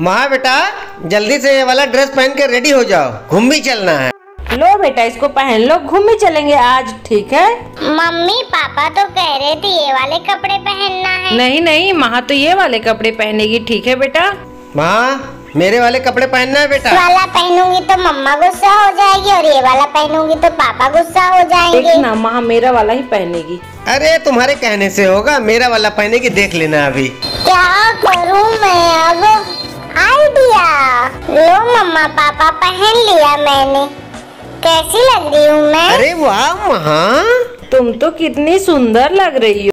महा बेटा जल्दी से ये वाला ड्रेस पहन के रेडी हो जाओ। घूम भी चलना है। लो बेटा इसको पहन लो घूम भी चलेंगे आज ठीक है? मम्मी पापा तो कह रहे थे ये वाले कपड़े पहनना है। नहीं नहीं महा तो ये वाले कपड़े पहनेगी ठीक है बेटा? माँ मेरे वाले कपड़े पहनना है बेटा। वाला पहनूँगी तो मम्मा गुस्सा हो जाएगी और ये वाला पहनूँगी तो पापा गुस्सा हो जाएँगे। ना महा मेरा वाला ही पहनेगी। अरे तुम्हारे कहने से होगा मेरा वाला पहनेगी देख लेना अभी। क्या करूँ मैं अब? लो मम्मा पापा पहन लिया मैंने। कैसी लग रही हूँ मैं? अरे वाह तुम तो कितनी सुंदर लग रही हो।